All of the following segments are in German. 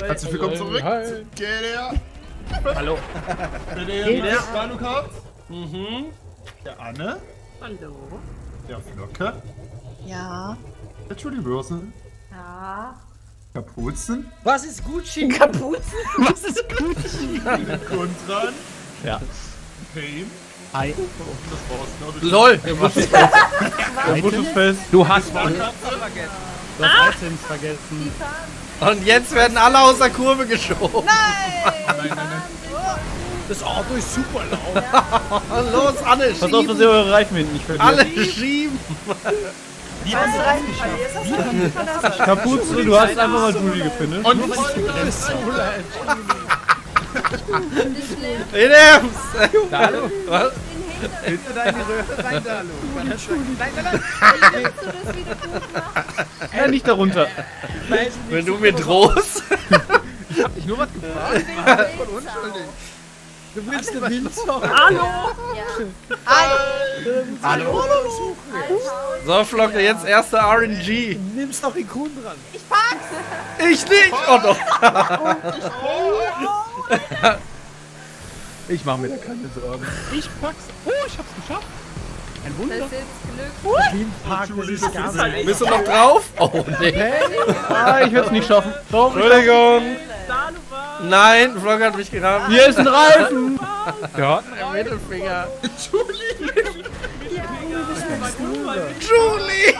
Herzlich willkommen zurück Hi. zu GDR. Hallo. Der Alucard. Mhm. Der Anne. Hallo. Der Flocke. Ja. Der Juliverse. Ja. Kapuzen. Was ist Gucci? Kapuzen? Was ist Gucci? Kuntran. Ja. Pain. Hi. Das war's, glaube ich. LOL! Der ist fest. Du hast Katze. Du hast Items vergessen. Und jetzt werden alle aus der Kurve geschoben. Nein! Nein, nein, nein. Das Auto ist super laut. Los, alle Pass auf, dass schieben. ihr eure Reifen hinten nicht verliert. Alle schieben. Wie hast du du reingefallen. Kapuze, du hast einfach mal Julie gefinisht. Und Williams! Hallo. Was? Du deine Röhre rein da, Hallo? Nein, nein, nein. Willst du das wieder gut machen? Ja, nicht darunter. Wenn du mir drohst. Ich hab dich nur was gefragt. Voll unschuldig. Du willst eine Winzer. Hallo! Ja. Hallo. Hallo. So, Flocke, jetzt erste RNG. Nimmst doch Ikon dran. Ich pack's. Ich nicht! Oh doch! Ich mach mir da keine Sorgen. Ich pack's. Oh, ich hab's geschafft. Ein Das Wunder. ist jetzt Glück. Team Park, das ist gar nicht. Bist du noch drauf? Oh nee. Ah, ich werde es nicht schaffen. Doch, Entschuldigung. Nein, Flocke hat mich gerammt. hier ist ein Reifen. Ja, der Mittelfinger. Julie. Julie!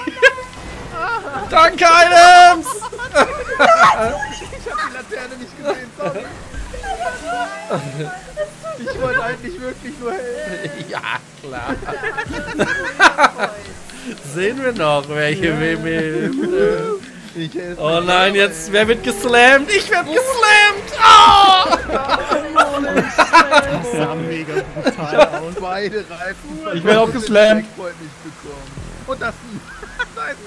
Danke, Items! Ich hab die Laterne nicht gesehen, sorry. Sehen wir noch, welche. Ich helfe. Oh nein, jetzt, wer wird geslammt? Ich werd geslammt! Oh! Das sah mega brutal aus. Beide Reifen. Ich werde auch geslammt. Und das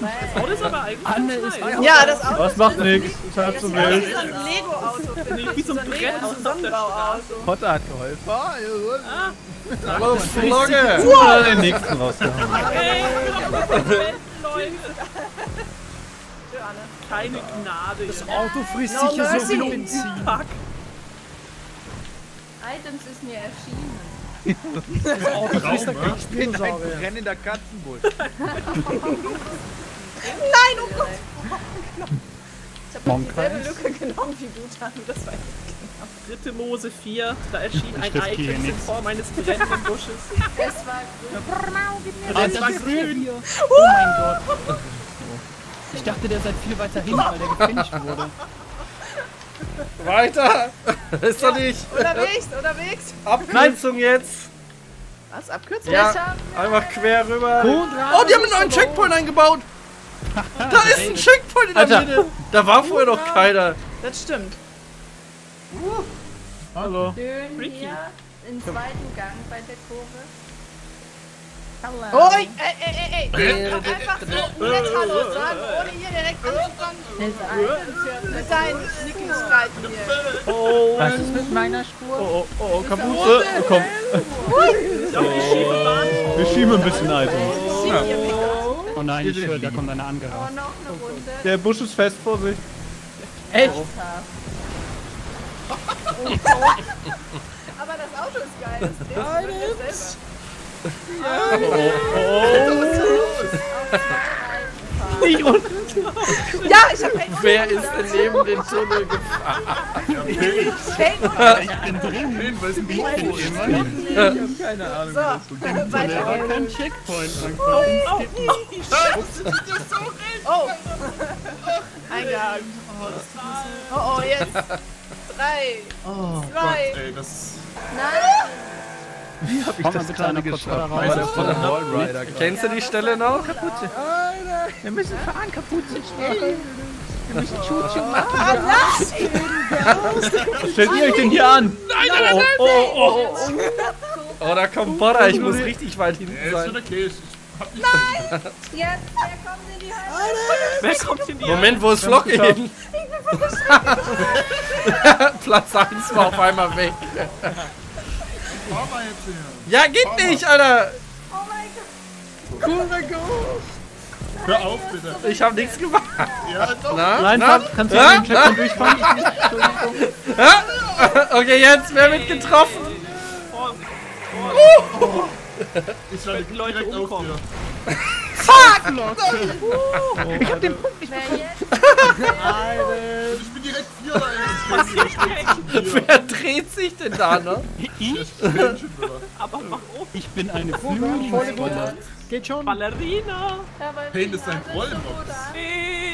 Das Auto ist aber eigentlich Anne ist nice. Ja, das Auto Was macht nix. Ist halb so wild. wie so ein Lego-Auto. finde ich. Wie so ein Lego-Sonnenbauauto. Potter hat geholfen. Ah, ja, Los, Flogge! Oder den nächsten rausgehauen. Hey, Leute. Keine Gnade. Das Auto frisst sich hier so mercy. Benzin. Pack. Items ist mir erschienen. Das Traum, Ich bin ein brennender Katzenbull. Nein, oh Gott. Ich habe Monkey. dieselbe Lücke genommen wie du, Tani. Das weiß ich. Dritte Mose 4. Da erschien ein Icon in. Form eines brennenden Busches. Es war Ah, das ist grün. Oh mein Gott. Ich dachte, der seid viel weiter hin, weil der gefinisht wurde. Weiter! Ist doch nicht! unterwegs, unterwegs. Abkürzung jetzt! Was, Abkürzung? Ja, einfach quer rüber. Oh, die haben einen neuen Checkpoint eingebaut! Da ist ein Checkpoint in der Alter. Mitte! Da war vorher noch keiner. Das stimmt. Hallo. Schön hier im zweiten Gang bei der Kurve. Oh, ey, ey, ey, ey. Einfach so nett Hallo sagen, ohne hier direkt anzufangen. Mit deinen Schnickenstreiten hier. Was ist mit meiner Spur? Oh, oh, oh, Kapuze. Oh, komm. Wir schieben ein bisschen weg. Oh nein, ich höre, da kommt eine Oh, angerannt. noch eine Runde. Der Busch ist fest, Vorsicht. Aber das Auto ist geil. Das dreht sich selber. Nicht runter. Ja, ich hab echt Wer ist denn neben den Tunnel gefahren? Wen weiß ich nicht. Keine Ahnung. so, weiter Kein Checkpoint ankommen. Oh! Eingehakt. Oh, oh, jetzt. Drei. zwei. Ey, das Nein. Wie hab ich Komm das gerade geschafft? von der Wallrider. Kennst du die Stelle noch? Wir müssen fahren, kaputt schnell. Wir müssen Schutzchen machen. Was stellt ihr euch denn hier an? Oh, oh, oh, oh. Oh, da kommt Potter. Ich muss richtig weit hinten sein. Ich nicht Jetzt, wer kommt in die Hölle? Wer kommt in die Moment, wo ist Flocke hin? Platz 1 war auf einmal weg. Mal jetzt. Ja, geht nicht, Alter. Oh mein Gott. Kurve, go! Hör auf, bitte. Ich habe nichts gemacht. Ja, doch. Na? Nein, Na? Kannst du Ja? den Checkpoint durchfahren? Entschuldigung. Okay, jetzt, wer wird getroffen? Ich lande Leute direkt auf umkommen. dir. Ich hab den Punkt nicht jetzt? Ich bin direkt Vierter, ey. Wer dreht sich denn da, ne? Ich, Aber mach auf, ich bin eine Frühlingsrolle. Geht schon. Ballerina. Pain ist ein eh.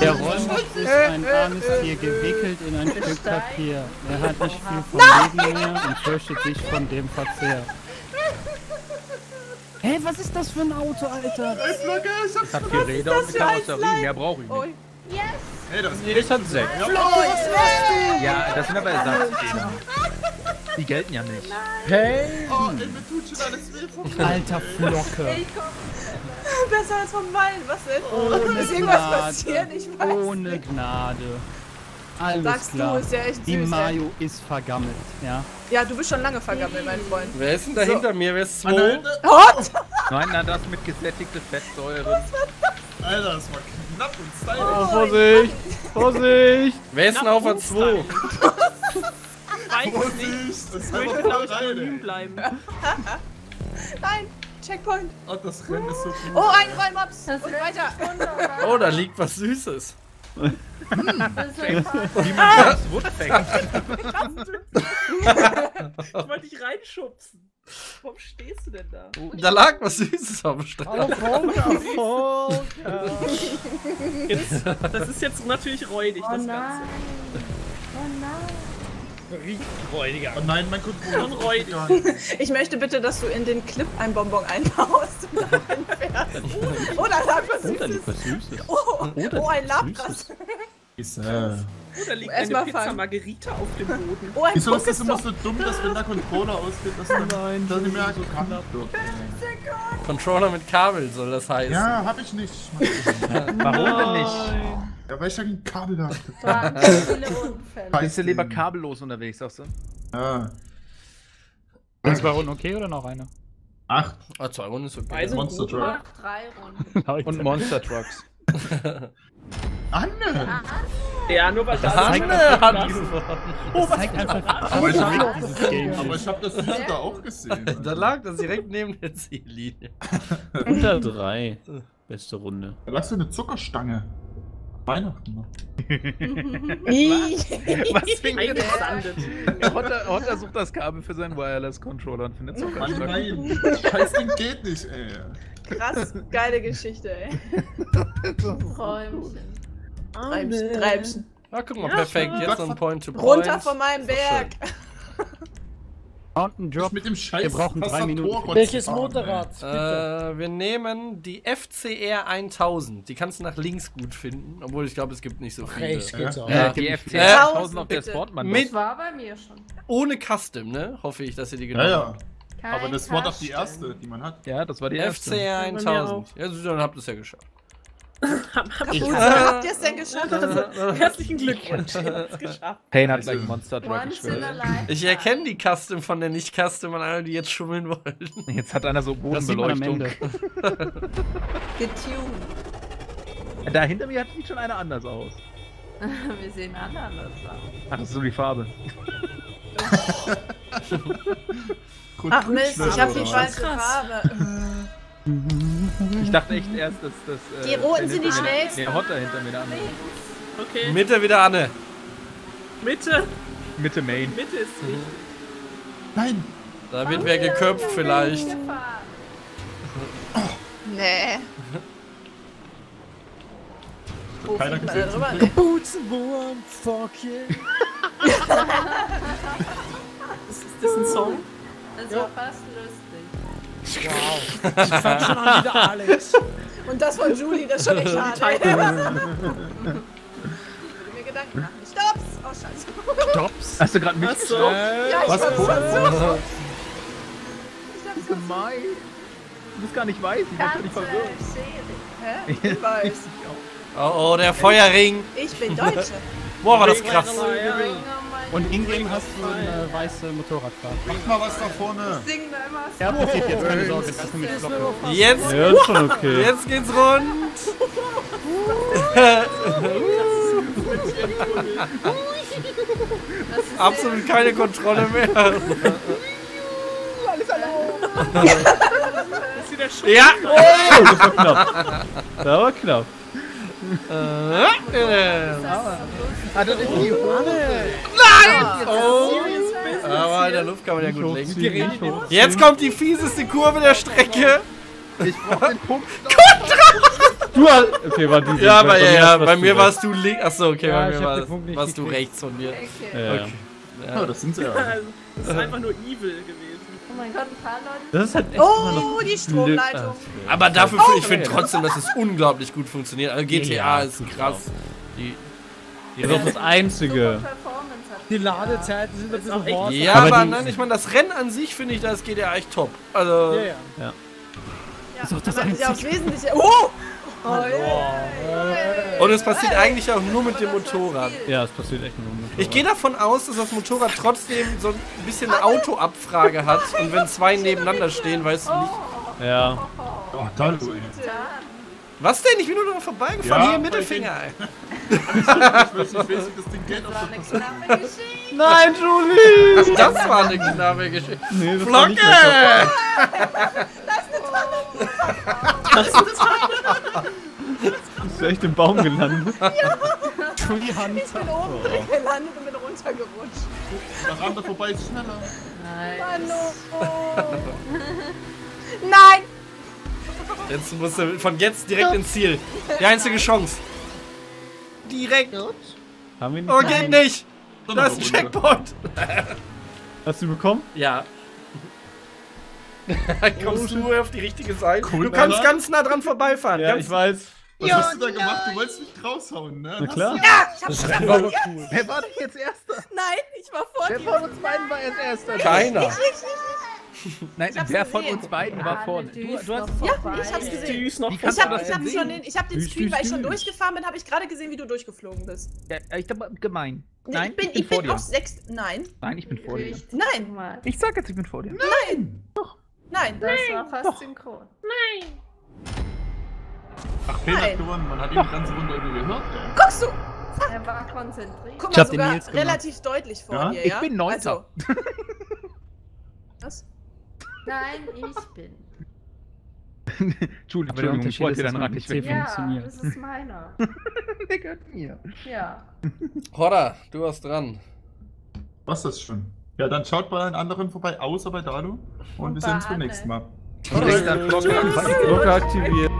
Der Rollmops ist ein armes Tier, gewickelt in ein Stück Papier. Er hat nicht viel vom Leben mehr und fürchtet sich von dem Verzehr. Hey, was ist das für ein Auto, Alter? Ey, Flagge, ich hab's Ich hab vier Räder und eine Karosserie. Mehr brauche ich Oh, nicht. yes! Ey, das ist Nee, das hat sechs. Ja, das sind aber Ersatzthemen. Die gelten ja nicht. Hey! Oh, ey, mir tut schon alles weh vom Alter Flocke. Besser als von meinen. Was denn? ist irgendwas passiert? Ich weiß. Ohne Gnade. Alles Sagst du, klar. ist ja echt Die süß. ey. Mayo ist vergammelt, ja. Ja, du bist schon lange vergammelt, mein Freund. Wer ist denn da hinter mir? Wer ist zwei? Hot! Nein, na, das mit gesättigte Fettsäuren. Alter, das war knapp und Oh, stylisch. Vorsicht! Vorsicht! Wer ist denn auf der 2? Weiß ich nicht. Das Ich möchte, glaube ich, anonym rein, ey. bleiben. Nein! Checkpoint! Oh, das Rennen ist so cool. Oh, ein Rollmops! Und weiter! Oh, da liegt was Süßes. Wie man das Woodpeck. Ich wollte dich reinschubsen. Warum stehst du denn da? Da lag was Süßes auf dem Strand. Jetzt, das ist jetzt natürlich räudig, Oh das nein! Ganze. Oh nein! Oh nein, mein Controller. Schon räudig. Ich möchte bitte, dass du in den Clip ein Bonbon einbaust und dann einfährst. Oh, da lag was Süßes! was Süßes. Oh, oh ein Labras! Ist, äh, Oh, da liegt Erst eine Pizza fangen. Margherita auf dem Boden. Oh, ein Wieso ist das immer so dumm, dass wenn der Controller ausgeht, dass dann Nein, dass nicht mehr so kann wird? Controller mit Kabel soll das heißen. Ja, hab ich nicht. Warum denn nicht? Ja, weil ich ja kein Kabel da Waren viele Unfälle. Bist du lieber kabellos unterwegs, sagst du? Ja. Sind zwei Runden okay oder noch eine? Acht Ah, zwei Runden ist okay. Beide Monster Truck. drei Runden. Und Monster Trucks. Anne! Ja, nur weil das Hanne hat gewonnen. Das zeigt einfach, Aber ich, wie hab, dieses Game aber ich hab das da auch gesehen. Da lag das direkt neben der Ziellinie. Unter drei. Beste Runde. Da lag so eine Zuckerstange. Weihnachten noch. Was fing denn an? Hotter, Hotter sucht das Kabel für seinen Wireless-Controller und findet Mann, Zuckerstangen. nein. Scheiß Ding geht nicht, ey. Krass, geile Geschichte, ey. Träumchen. Träumchen. Träumchen. Ah, guck mal, perfekt. Jetzt noch ein Point to Point. Runter von meinem Berg. Mountain Drop. mit dem Scheiß Wir brauchen drei Tastatur Minuten. Welches fahren, Motorrad? Äh, wir nehmen die FCR 1000. Die kannst du nach links gut finden, obwohl ich glaube, es gibt nicht so viele. Rechts geht's auch. Ja, die gibt FC Äh, 1000 auf der bitte. Sportman. Mit- Das war bei mir schon. Ohne Custom, ne? Hoffe ich, dass ihr die genommen Ja, ja. Kein Aber das war doch die erste, die man hat. Ja, das war die erste. FCR Bei mir 1000. Ja, dann habt ihr es ja geschafft. Kapuze, habt ihr es denn geschafft? Herzlichen Glückwunsch, ihr habt's geschafft. Payne hat gleich Monster Truck gespielt. Ich erkenne die Custom von der Nicht-Custom an alle, die jetzt schummeln wollen. Jetzt hat einer so Bodenbeleuchtung. Getuned. Da hinter mir sieht schon einer anders aus. Wir sehen alle anders aus. Ach, das ist so die Farbe. Ach Mist, ich hab die falsche Farbe. Ich dachte echt erst, dass das. äh, Die roten der sind die schnellsten. Nee, Hotter hinter mir der andere. Okay, Mitte wieder Anne. Mitte. Mitte Main. Mitte ist wichtig. Nein! Da wird wer geköpft vielleicht. Nee. Keiner gesehen da. Bootswurm, fuck you. Ist das ein Song? Das war fast lustig. Ich fand schon an wieder Alex. Und das von Julie, das ist schon echt hart. Ich würde mir Gedanken machen. Stopps! Oh, scheiße. Tops. Hast du gerade mich so. Ja, ich Was war so. Ich hab's so gemein? Du bist gar nicht weiß, ich bin völlig verwirrt. Hä? Ich weiß. Oh, oh, der Feuerring. Ich bin Deutsche. Boah, war das krass. Ring on my Und in-game hast du eine weiße Motorradfahrt. Mach mal was da vorne. Sing da immer. Ja, passiert jetzt, keine Sorge, das ist nämlich Glocke. Jetzt, Ja, ist schon okay. jetzt geht's rund. Absolut keine Kontrolle mehr. Ist wieder schön. Ja. Oh, das war knapp. Das war knapp. Äh, Ah, das ist die Hose. oh. Aber in der Luft kann man ja gut lenken. Jetzt kommt die fieseste Kurve der Strecke. Ich brauch den Punkt. Du hast, okay, war die. Ja, aber ja, ja, bei warst mir du warst du links. Achso, okay, Ja, bei mir hab den war, Punkt nicht warst du rechts von mir. Okay. Ja, ja. Okay. Ja, das sind sie ja. Das ist einfach nur evil gewesen. Oh mein Gott, ein paar Leute. Das ist halt echt Oh, die Stromleitung. Aber dafür, ich finde trotzdem, dass es unglaublich gut funktioniert. Also GTA Ja, ist krass. Die, die Das ist auch das Einzige. Super Die Ladezeiten sind ein bisschen auch echt- hart. ja, Aber aber nein, ich meine, das Rennen an sich finde ich, das geht ja echt top. Also, Ja, ja. Ja, ist auch das ist ja Einzige. aufs Wesentliche. Oh! Oh, yeah. und es passiert eigentlich auch nur mit dem Motorrad. Ja, es passiert echt nur mit Ich gehe davon aus, dass das Motorrad trotzdem so ein bisschen eine Autoabfrage hat. Und wenn zwei nebeneinander stehen, weißt du nicht. Ja. Oh, da du, ey. Was denn? Ich bin nur noch vorbeigefahren. Ja, Hier, Mittelfinger. ey. Ich weiß, ich weiß, wie das Ding geht auf War eine knappe Geschichte. Nein, Julie! Das war eine knappe Geschichte. Nee, das war nicht Flocke! mehr top. Du bist echt im Baum gelandet. Julie Ich bin oben drin gelandet und bin runtergerutscht. Der Rande vorbei ist schneller. Mann, oh. Nein! Jetzt musst du von jetzt direkt ins Ziel. Die einzige Chance. Direkt. Haben wir nicht. Oh, geht nicht. Da ist ein Checkpoint. Hast du bekommen? Ja. Kommst du auf die richtige Seite? Cool, du kannst Alter. ganz nah dran vorbeifahren. Ja, ganz ich weiß. Was hast du da gemacht? Du wolltest mich raushauen, ne? Na klar. Das war aber cool. Wer war denn jetzt Erster? Nein, ich war vor Wer dir. von uns beiden war jetzt Erster? Keiner. Nein, wer von uns beiden war vorne? Du, du hast Ja, ich hab's gesehen. Düs noch Ich hab, ich hab, schon den, ich hab den Düs, Screen, düs, weil ich schon düs. durchgefahren bin, habe ich gerade gesehen, wie du durchgeflogen bist. Ja, ich hab gemein. Nein, ich bin, ich bin ich vor bin dir. auf sechs. Nein, Nein, ich bin vor dir. nein, Ich sag jetzt, ich bin vor dir. nein. Das war fast synchron. Ach, Peter Nein. hat gewonnen. Man hat ihn die ganze Runde irgendwie gehört. Guckst du? Er war konzentriert. Guck Ich mal, den sogar relativ deutlich vor Ja? dir, Ich ja? bin Neunter. Also, was? Nein, ich bin. Entschuldigung, Aber der Entschuldigung, ich wollte ist, dir dann mit weg. Ja, funktioniert. das ist meiner. Der gehört mir. Ja. Horda, du warst dran. Was ist schon? Ja, dann schaut bei den anderen vorbei, außer bei Dalu. Und, Und wir sehen uns beim nächsten Mal. Glocke aktiviert.